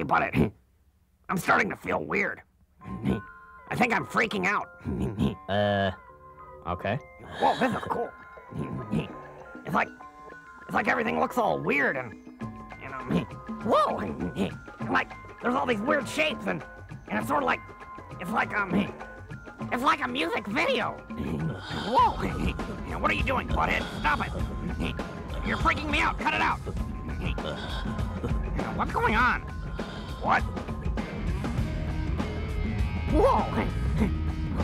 Hey, buddy, I'm starting to feel weird. I think I'm freaking out. Uh, okay. Whoa, this is cool. It's like, it's like everything looks all weird and, you know, whoa, and like there's all these weird shapes and, and it's sort of like, it's like um, it's like a music video. Whoa, what are you doing, butthead? Stop it! You're freaking me out. Cut it out. What's going on? What? Whoa!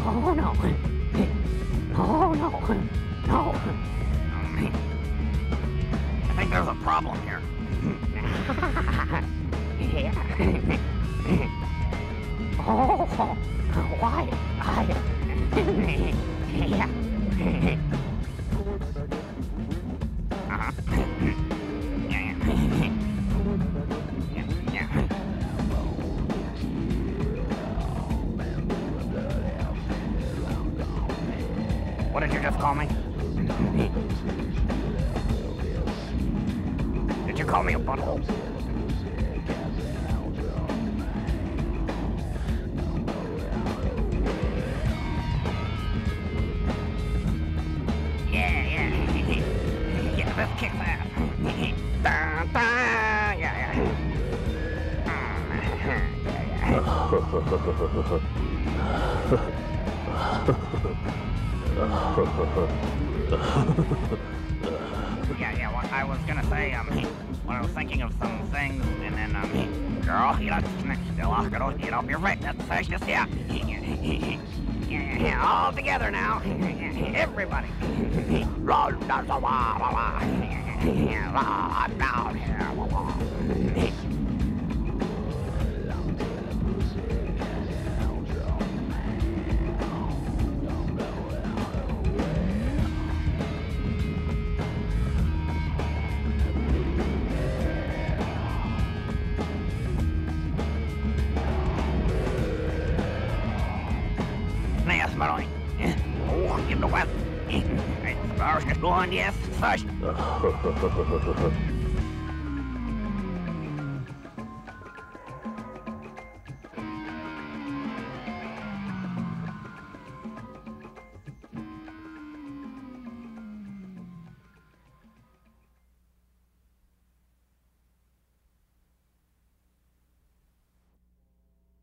Oh no! Oh no! No! I think there's a problem here. yeah. oh, why? I. yeah. What did you just call me? Did you call me a butthole? Yeah, yeah. yeah, this kicks ass. Dun, dun, yeah, yeah. Yeah, yeah. Yeah, yeah, well, I was gonna say, um, when I was thinking of some things, and then, um, girl, you know, still off, girl, get off your feet, that's precious, yeah. Yeah, all together now, everybody. I'm down here. Näs mä noin. Oh, in the west.